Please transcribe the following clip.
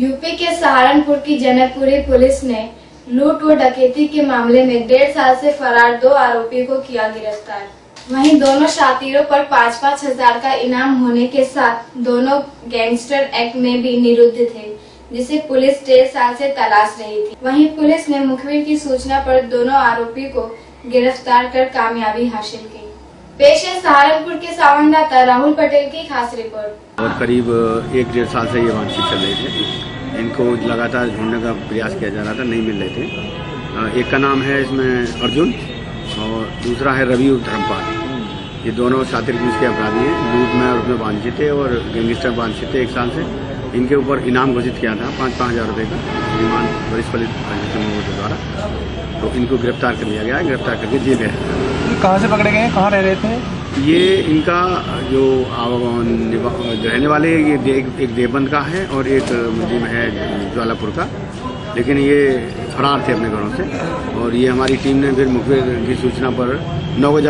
UP के सहारनपुर की Janakpuri police ने लूट व डकैती के मामले में डेढ़ साल से फरार दो आरोपी को किया गिरफ़्तार। वहीं दोनों शातिरों पर पाँच पाँच हज़ार का इनाम होने के साथ दोनों गैंगस्टर एक्ट में भी निरुद्ध थे, जिसे पुलिस डेढ़ साल से तलाश रही थी। वहीं पुलिस ने मुखबिर की सूचना पर दोनों आरोपी को गिरफ़्तार कर कामयाबी हासिल की। पेश है सहारनपुर के संवाददाता राहुल पटेल की खास रिपोर्ट। करीब एक डेढ़ साल से ये बातचीत चल रही थी। इनको लगातार ढूँढने का प्रयास किया जा रहा था, नहीं मिल रहे थे। एक का नाम है इसमें अर्जुन और दूसरा है रवि धर्मपाल ये दोनों शातिर पुलिस के अपराधी हैं। लूट में और उसमें बांधित थे और गैंगस्टर बांधित थे एक साल से। इनके ऊपर इनाम घोषित किया था पाँच पाँच हज़ार रुपये का श्रीमान वरिष्ठ पुलिस के द्वारा। तो इनको गिरफ़्तार कर लिया गया है गिरफ़्तार करके जेल गए। कहाँ से पकड़े गए? कहाँ रह रहे थे? ये इनका जो जो रहने वाले ये दे, एक देवबंद का है और एक मुजिम है ज्वालापुर का। लेकिन ये फरार थे अपने घरों से। और ये हमारी टीम ने फिर मुखबिर की सूचना पर नौ बजे